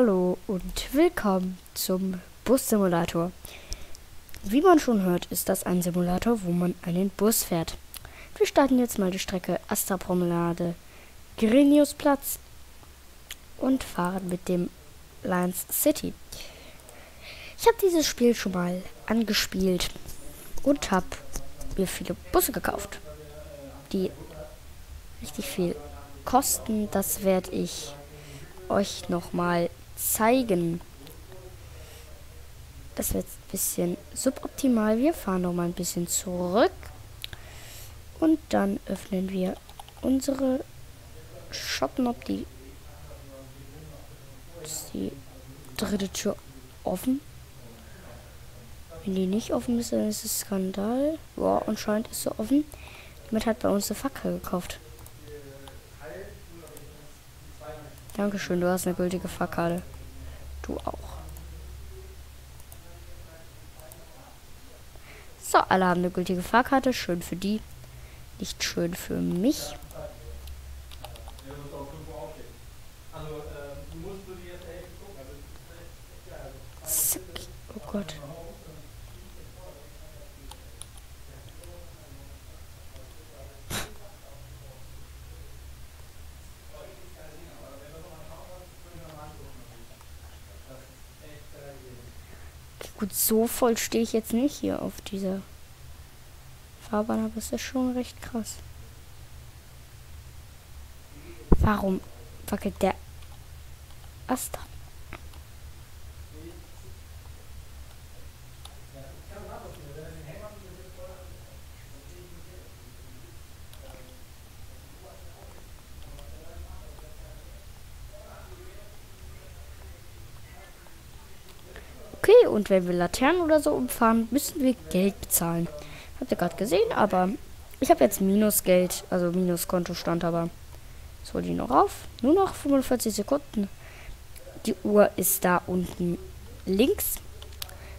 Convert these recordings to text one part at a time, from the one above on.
Hallo und willkommen zum Bus-Simulator. Wie man schon hört, ist das ein Simulator, wo man einen Bus fährt. Wir starten jetzt mal die Strecke Astra Promenade, Greniusplatz und fahren mit dem Lions City. Ich habe dieses Spiel schon mal angespielt und habe mir viele Busse gekauft, die richtig viel kosten. Das werde ich euch noch mal zeigen. Das wird ein bisschen suboptimal. Wir fahren noch mal ein bisschen zurück. Und dann öffnen wir unsere Schotten, ob die, ist die dritte Tür offen. Wenn die nicht offen ist, dann ist es Skandal. Boah, anscheinend ist sie offen. Damit hat bei uns eine Fackel gekauft. Dankeschön, du hast eine gültige Fahrkarte. Du auch. So, alle haben eine gültige Fahrkarte. Schön für die. Nicht schön für mich. Oh Gott. Gut, so voll stehe ich jetzt nicht hier auf dieser Fahrbahn, aber es ist schon recht krass. Warum wackelt der Ast? Okay, und wenn wir Laternen oder so umfahren, müssen wir Geld bezahlen. Habt ihr gerade gesehen, aber ich habe jetzt Minusgeld, also Minuskontostand, aber das hole ich noch auf. Nur noch 45 Sekunden. Die Uhr ist da unten links.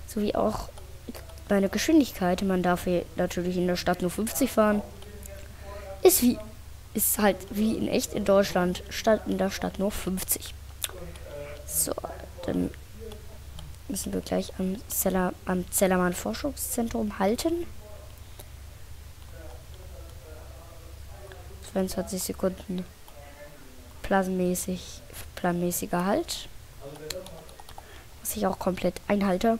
Sowie auch meine Geschwindigkeit. Man darf hier natürlich in der Stadt nur 50 fahren. Ist wie ist halt wie in echt in Deutschland. Statt in der Stadt nur 50. So, dann müssen wir gleich am, Zeller, am Zellermann Forschungszentrum halten. 22 Sekunden planmäßig, planmäßiger Halt. Was ich auch komplett einhalte.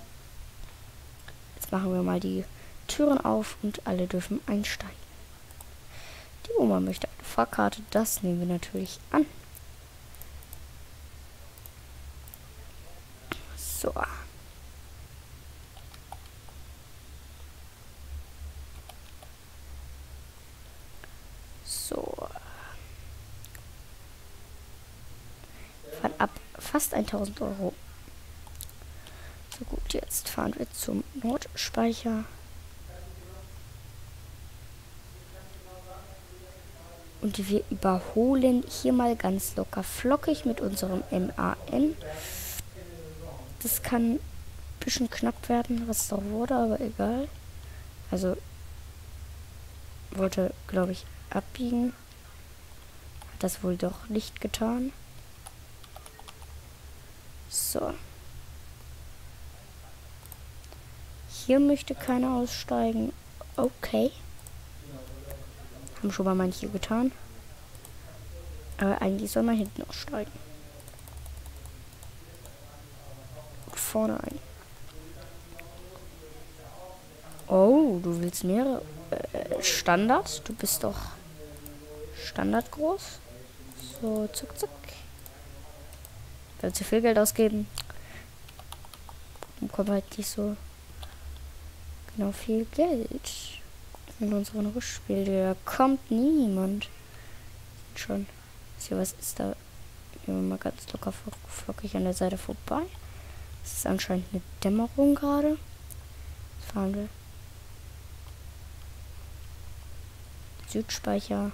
Jetzt machen wir mal die Türen auf und alle dürfen einsteigen. Die Oma möchte eine Fahrkarte, das nehmen wir natürlich an. So. So. Fahren ab fast 1000 Euro. So gut, jetzt fahren wir zum Nordspeicher. Und wir überholen hier mal ganz locker flockig mit unserem MAN. Das kann ein bisschen knapp werden, was auch wurde, aber egal. Also wollte, glaube ich, abbiegen. Hat das wohl doch nicht getan. So. Hier möchte keiner aussteigen. Okay. Haben schon mal manche getan. Aber eigentlich soll man hinten aussteigen. vorne ein. Oh, du willst mehrere. Äh, Standard? Du bist doch Standard groß. So, zuck, zuck. Wenn zu viel Geld ausgeben, bekommen halt nicht so genau viel Geld in unseren Rückspiel. Da kommt niemand. Schon. Hier, was ist da? Gehen wir mal ganz locker flockig an der Seite vorbei. Es ist anscheinend eine Dämmerung gerade. Was fahren wir? Südspeicher.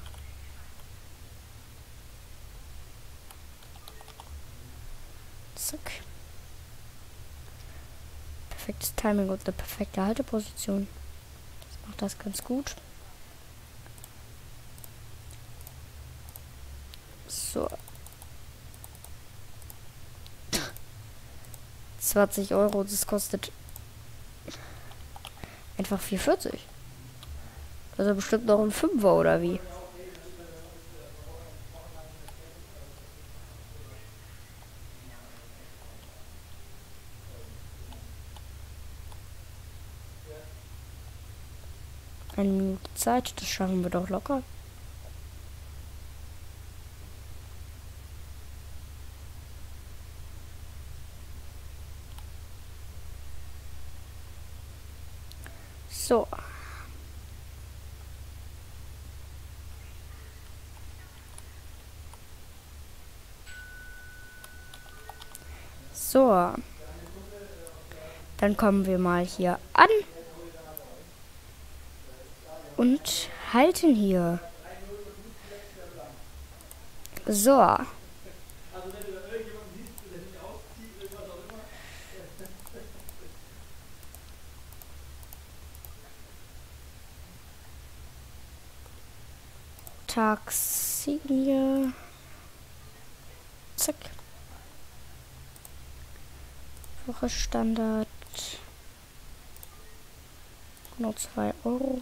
Zack. Perfektes Timing und eine perfekte Halteposition. Das macht das ganz gut. So. 20 Euro, das kostet einfach 4,40. Also bestimmt noch ein Fünfer oder wie? Eine Minute Zeit, das schaffen wir doch locker. So. So. Dann kommen wir mal hier an. Und halten hier. So. Taxi. Zack. Woche Standard. Nur 2 Euro.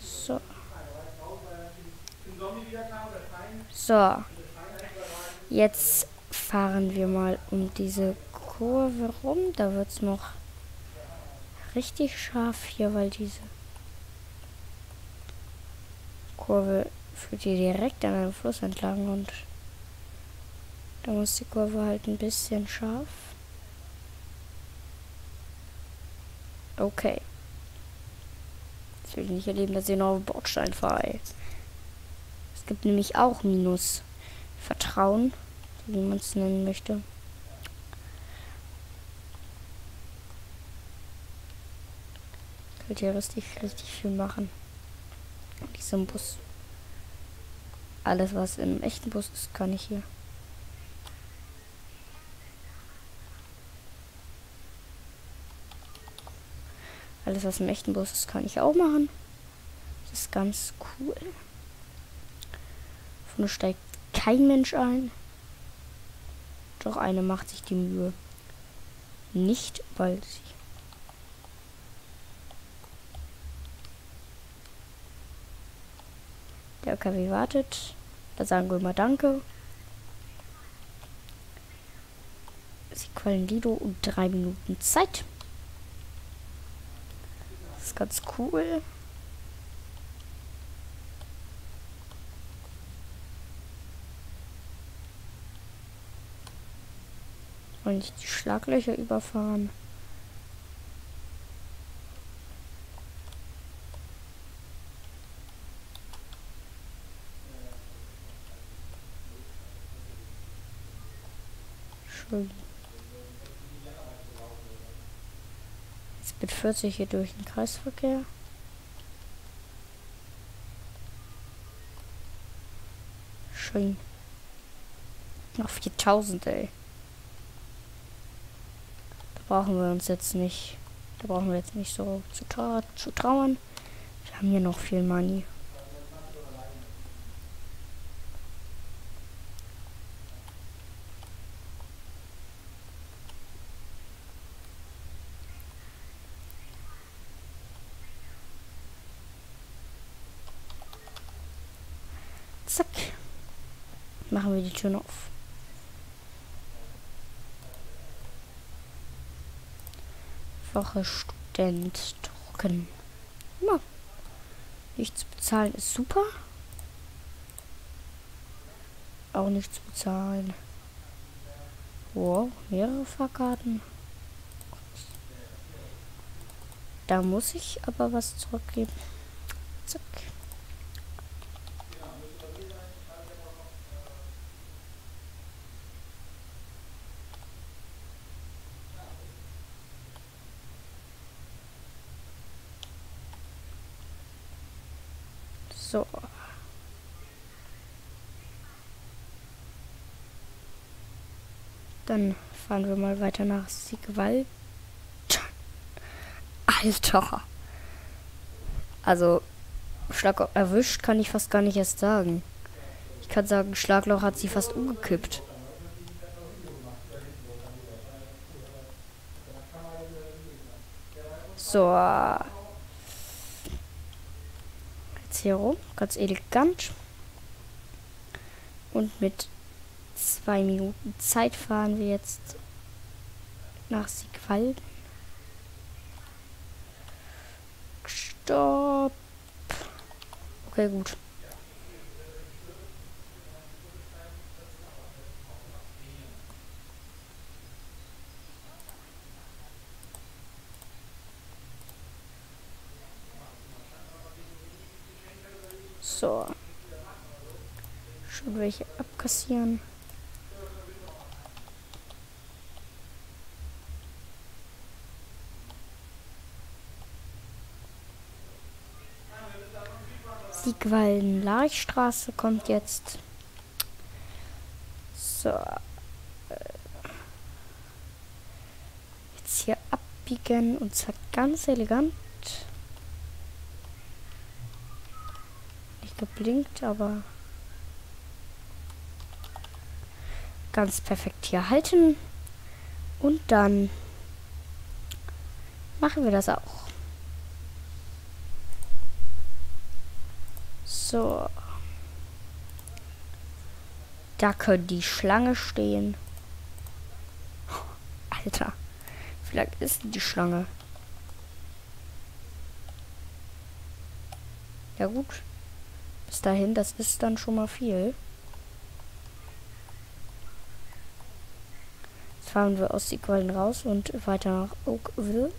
So. So. Jetzt fahren wir mal um diese Kurve rum. Da wird es noch richtig scharf hier, weil diese Kurve führt hier direkt an einem Fluss entlang und da muss die Kurve halt ein bisschen scharf. Okay. Jetzt will ich nicht erleben, dass ich noch auf Bordstein fahre. Es gibt nämlich auch Minus Vertrauen, wie man es nennen möchte. Könnt ihr richtig, richtig viel machen. In diesem Bus. Alles, was im echten Bus ist, kann ich hier. Alles, was im echten Bus ist, kann ich auch machen. Das ist ganz cool. Vorne steigt kein Mensch ein. Doch eine macht sich die Mühe. Nicht, weil sie Der LKW wartet. Da sagen wir mal Danke. Sie quälen Lido um drei Minuten Zeit. Das ist ganz cool. Und nicht die Schlaglöcher überfahren. Schön. Jetzt mit 40 hier durch den Kreisverkehr. Schön. Noch 4000, ey. Brauchen wir uns jetzt nicht. Da brauchen wir jetzt nicht so zu, trau zu trauern. Wir haben hier noch viel Money. Zack. Machen wir die Türen auf. Woche Student drucken. Ja. Nichts bezahlen ist super. Auch nichts bezahlen. Wow, mehrere Fahrkarten. Da muss ich aber was zurückgeben. Zack. So. Dann fahren wir mal weiter nach Siegwald. Alter. Also, Schlag erwischt kann ich fast gar nicht erst sagen. Ich kann sagen, Schlagloch hat sie fast umgekippt. So. Hier rum. Ganz elegant. Und mit zwei Minuten Zeit fahren wir jetzt nach Siegwalden. Stopp. Okay, gut. So. Schon welche abkassieren. Siegwalden-Larichstraße kommt jetzt. So. Jetzt hier abbiegen und zwar ganz elegant. Nicht geblinkt, aber ganz perfekt hier halten. Und dann machen wir das auch. So. Da könnte die Schlange stehen. Alter. Lang ist die Schlange? Ja gut. Bis dahin, das ist dann schon mal viel. Jetzt fahren wir aus Siegwalden raus und weiter nach Oakville.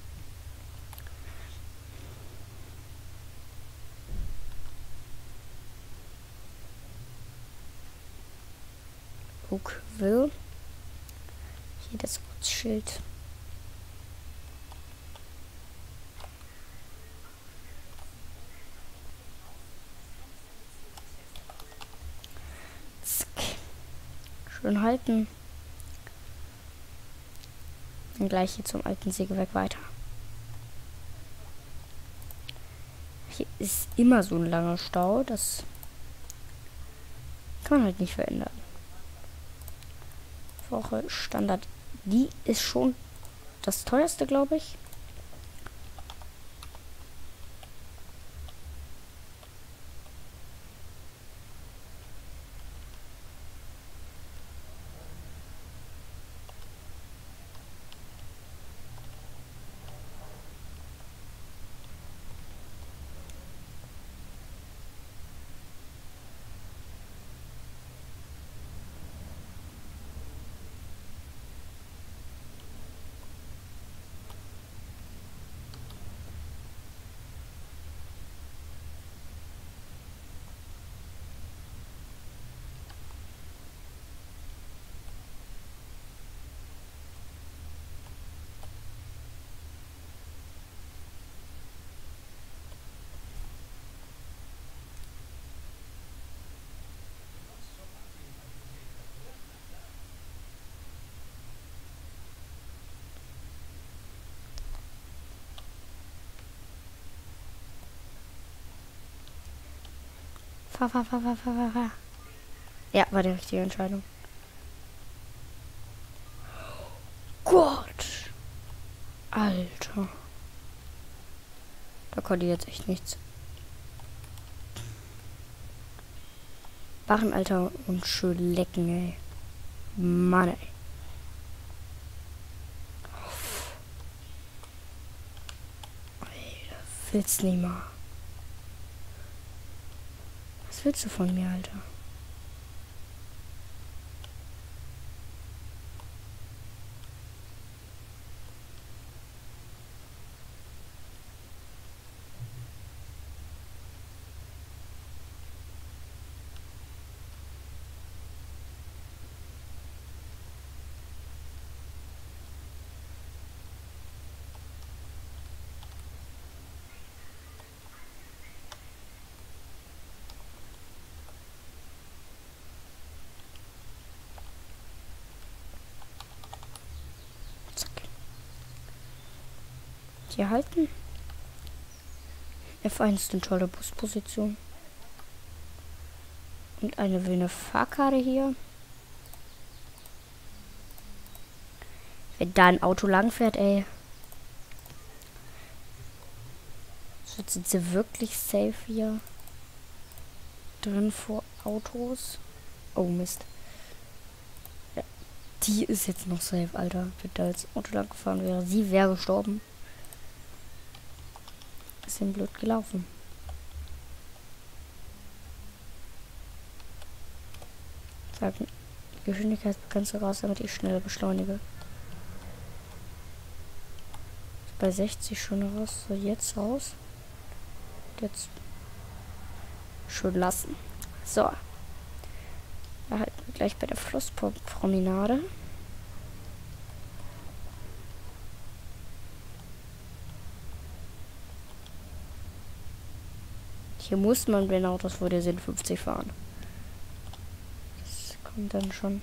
Oakville. Hier das Ortsschild. Zack. Schön halten. Dann gleich hier zum alten Sägewerk weiter. Hier ist immer so ein langer Stau. Das kann man halt nicht verändern. Woche Standard. Die ist schon das teuerste, glaube ich. Ja, war die richtige Entscheidung. Gott. Alter. Da konnte ich jetzt echt nichts. Barren, Alter, und schön lecken, ey. Mann, ey. Willst nicht mal willst du von mir, Alter? Hier halten. F1 ist eine tolle Busposition. Und eine wilde Fahrkarte hier. Wenn da ein Auto langfährt, ey. So, sind sie wirklich safe hier. Drin vor Autos. Oh Mist. Ja, die ist jetzt noch safe, Alter. Wenn da jetzt Auto lang gefahren wäre, sie wäre gestorben. Bisschen blöd gelaufen. Sagen, Geschwindigkeit kannst du raus, damit ich schneller beschleunige bei 60 schon raus. So, jetzt raus. Jetzt schön lassen. So. Halten wir gleich bei der Flusspromenade. Hier muss man, wenn Autos vor dir sind, 50 fahren. Das kommt dann schon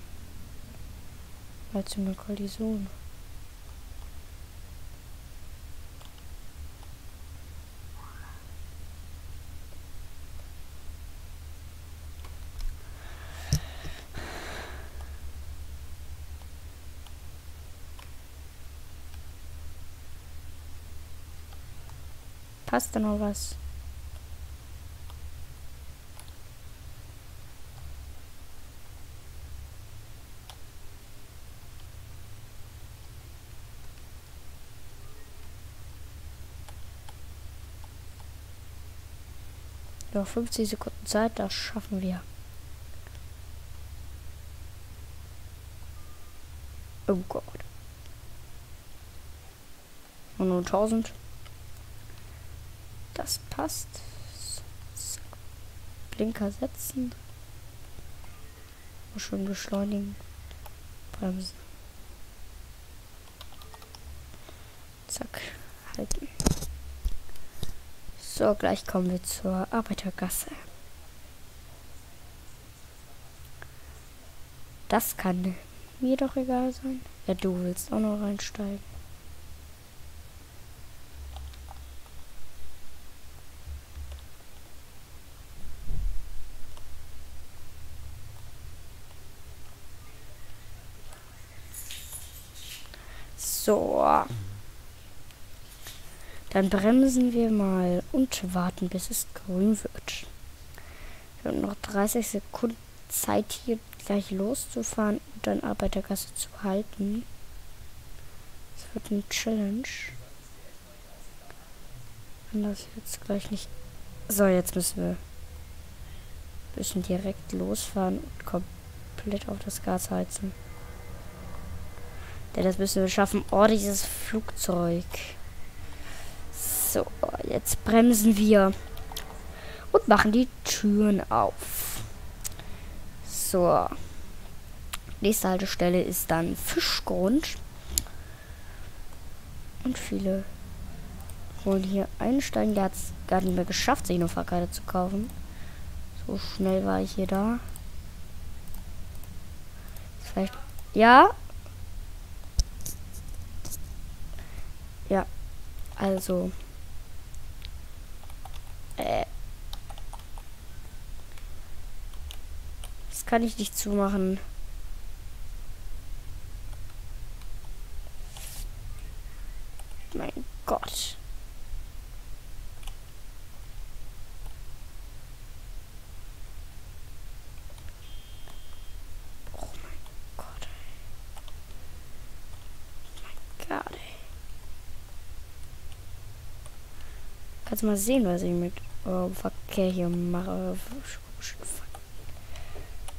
mal zu einer Kollision. Passt da noch was? Noch 50 Sekunden Zeit, das schaffen wir. Oh Gott. Und nur 1000. Das passt. Blinker setzen. Schon beschleunigen. Bremsen. Zack. So, gleich kommen wir zur Arbeitergasse. Das kann mir doch egal sein. Ja, du willst auch noch reinsteigen. So. Dann bremsen wir mal und warten, bis es grün wird. Wir haben noch 30 Sekunden Zeit, hier gleich loszufahren und dann Arbeitergasse zu halten. Das wird eine Challenge. Wenn das jetzt gleich nicht... So, jetzt müssen wir müssen direkt losfahren und komplett auf das Gas heizen. Denn das müssen wir schaffen. Oh, dieses Flugzeug. So, jetzt bremsen wir. Und machen die Türen auf. So. Nächste Haltestelle ist dann Fischgrund. Und viele wollen hier einsteigen. Der hat es gar nicht mehr geschafft, sich eine Fahrkarte zu kaufen. So schnell war ich hier da. Vielleicht. Ja, Ja, also. Äh. Das kann ich nicht zumachen. Mein Gott. Kannst mal sehen, was ich mit oh, Verkehr hier mache.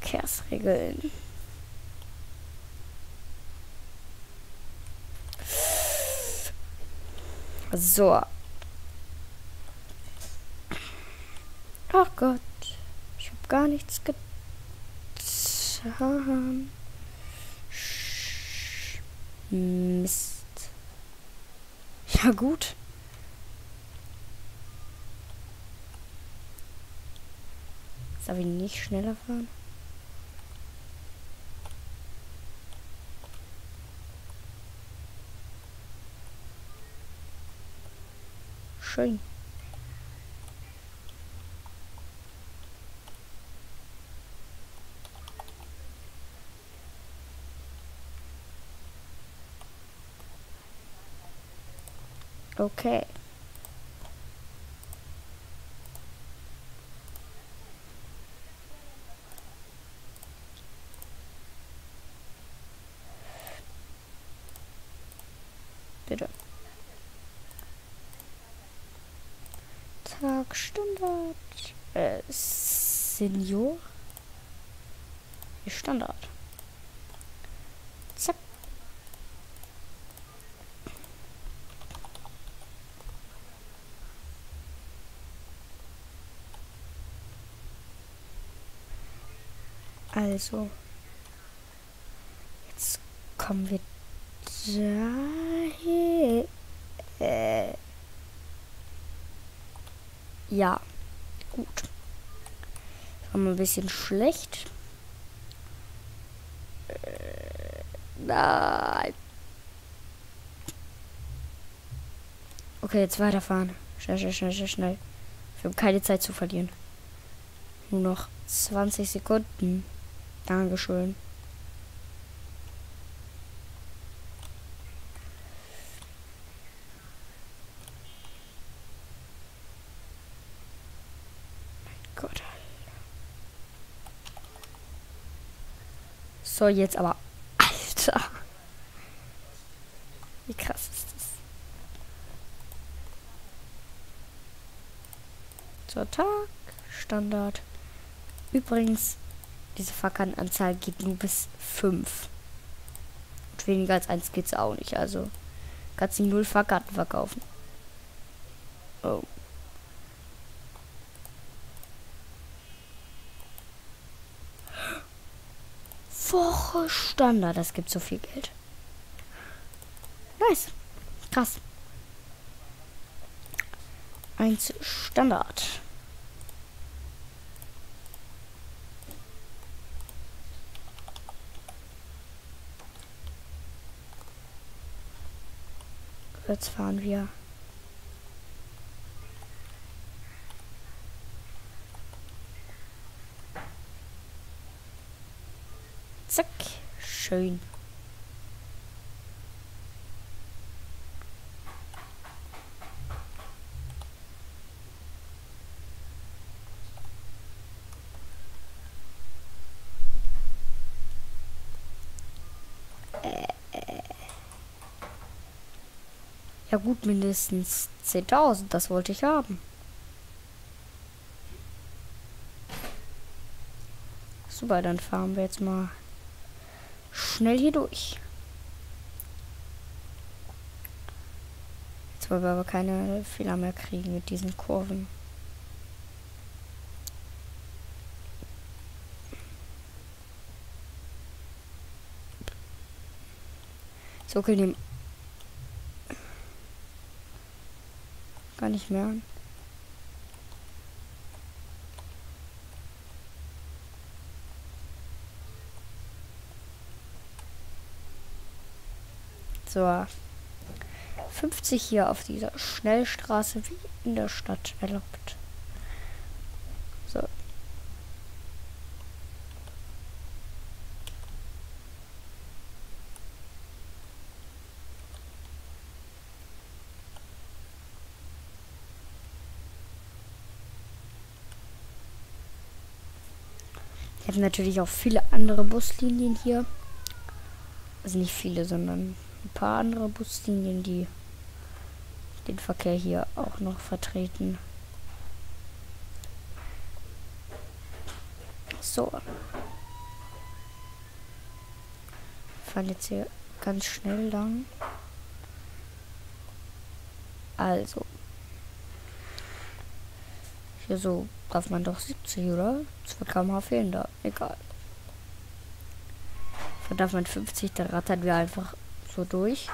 Verkehrsregeln. So. Ach Gott. Ich habe gar nichts getan. Mist. Ja gut. Darf ich nicht schneller fahren? Schön. Okay. Standard. Äh, Senior. Standard. Zack. Also. Jetzt kommen wir dahin. Äh. Ja. Gut. War mal ein bisschen schlecht. Äh, nein. Okay, jetzt weiterfahren. Schnell, schnell, schnell, schnell, schnell. Wir haben keine Zeit zu verlieren. Nur noch 20 Sekunden. Dankeschön. Gott. So, jetzt aber. Alter. Wie krass ist das? So, Tag. Standard. Übrigens, diese Fackelnanzahl geht nur bis 5. Und weniger als 1 geht es auch nicht. Also kannst du null Fahrkarten verkaufen. Oh. Woche Standard. Das gibt so viel Geld. Nice. Krass. Eins Standard. Jetzt fahren wir. Zack. Schön. Ja gut, mindestens 10.000, das wollte ich haben. Super, dann fahren wir jetzt mal schnell hier durch. Jetzt wollen wir aber keine Fehler mehr kriegen mit diesen Kurven. So, okay, nehmen gar nicht mehr So. 50 hier auf dieser Schnellstraße wie in der Stadt erlaubt. So. Wir haben natürlich auch viele andere Buslinien hier. Also nicht viele, sondern ein paar andere Buslinien, die den Verkehr hier auch noch vertreten. So. Wir fahren jetzt hier ganz schnell lang. Also. Hier so darf man doch 70, oder? 2 km fehlen da. Egal. Von darf man 50, da rattern wir einfach so durch.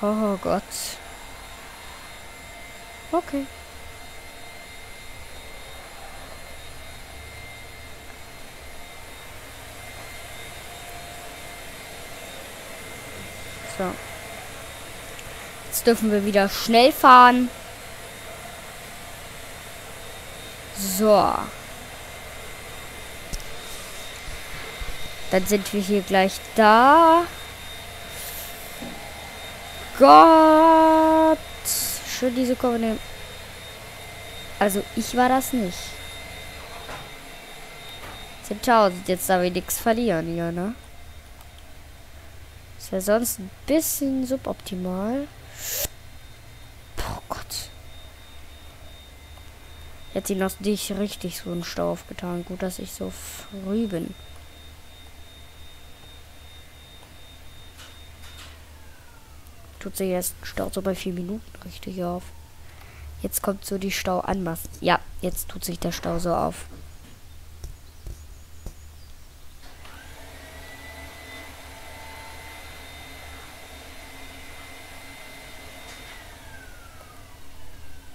Oh Gott. Okay. So. Jetzt dürfen wir wieder schnell fahren. So. Dann sind wir hier gleich da. Gott! Schön diese Kurve nehmen. Also ich war das nicht. 10.000. Jetzt darf ich nichts verlieren hier, ne? Ist ja sonst ein bisschen suboptimal. Oh Gott. Jetzt ihn noch nicht richtig so einen Stau aufgetan. Gut, dass ich so früh bin. Tut sich erst Stau so bei vier Minuten richtig auf. Jetzt kommt so die Stau anmassen. Ja, jetzt tut sich der Stau so auf.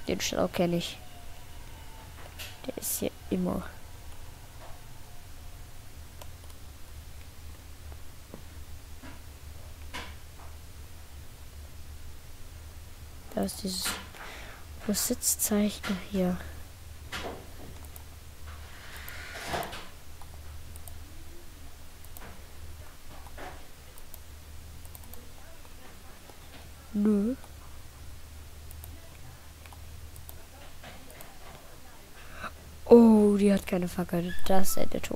Den Stau kenne ich. Der ist hier immer. Da ist dieses Sitzzeichen hier. Nö. Oh, die hat keine Fackel. Das endet hoch.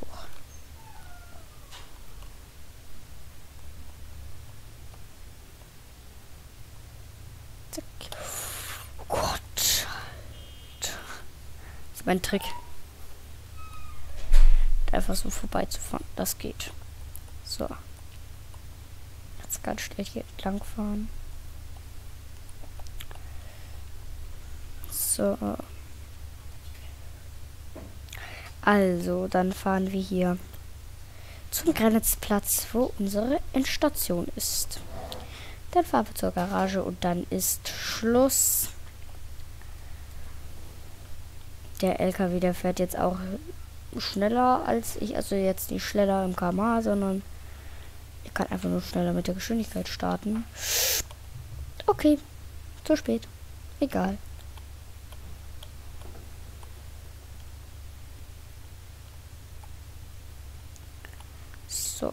Zack. Oh Gott. Das ist mein Trick. Einfach so vorbeizufahren. Das geht. So. Jetzt ganz schnell hier entlang fahren. So. Also, dann fahren wir hier zum Granitzplatz, wo unsere Endstation ist. Dann fahren wir zur Garage und dann ist Schluss. Der LKW, der fährt jetzt auch schneller als ich, also jetzt nicht schneller im KMA, sondern ich kann einfach nur schneller mit der Geschwindigkeit starten. Okay, zu spät. Egal. So.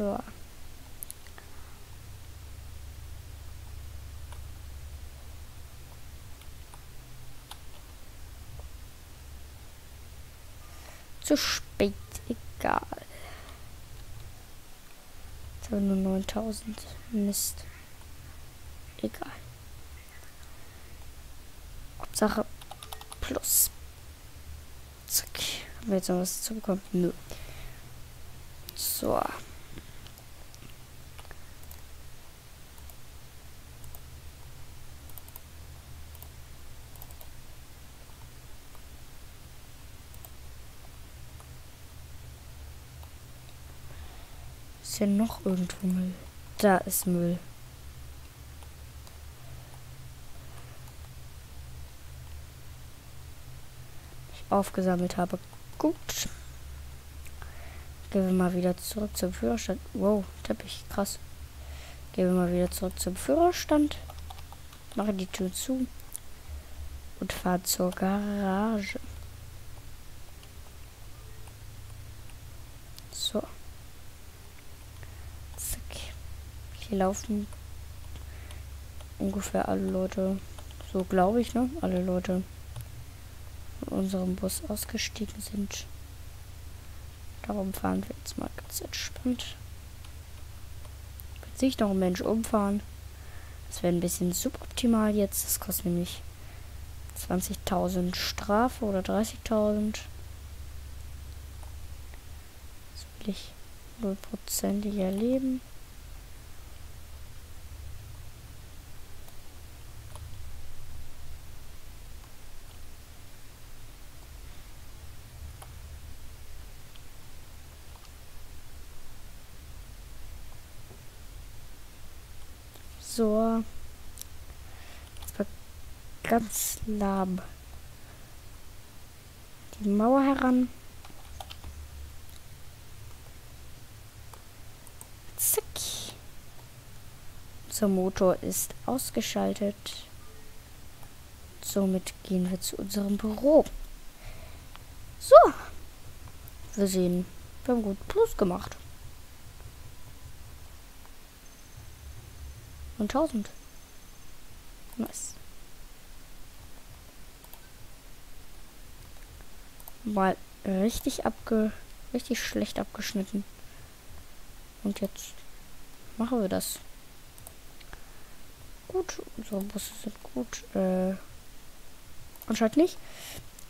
So. Zu spät, egal. Jetzt haben wir nur 9000. Mist. Egal. Hauptsache plus. Zack. Haben wir jetzt noch was zu bekommen? Nö. So. Hier noch irgendwo Müll? Da ist Müll. Ich aufgesammelt habe. Gut. Gehen wir mal wieder zurück zum Führerstand. Wow, Teppich, krass. Gehen wir mal wieder zurück zum Führerstand. Mache die Tür zu. Und fahre zur Garage. So. Hier laufen ungefähr alle Leute, so glaube ich, ne? Alle Leute in unserem Bus ausgestiegen sind. Darum fahren wir jetzt mal ganz entspannt. Wird sich noch ein Mensch umfahren. Das wäre ein bisschen suboptimal jetzt. Das kostet nämlich 20.000 Strafe oder 30.000. Das will ich nullprozentig erleben. ganz lahm. Die Mauer heran. Zack. Unser Motor ist ausgeschaltet. Somit gehen wir zu unserem Büro. So. Wir sehen, wir haben gut Plus gemacht. Und 1000. Nice. Mal richtig abge... richtig schlecht abgeschnitten. Und jetzt machen wir das. Gut, unsere Busse sind gut. Äh, anscheinend nicht.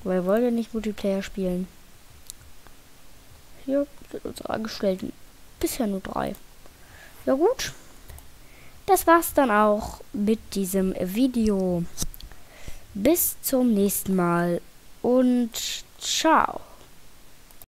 Weil wir wollen ja nicht Multiplayer spielen. Hier sind unsere Angestellten. Bisher nur drei. Ja gut. Das war's dann auch mit diesem Video. Bis zum nächsten Mal und ciao.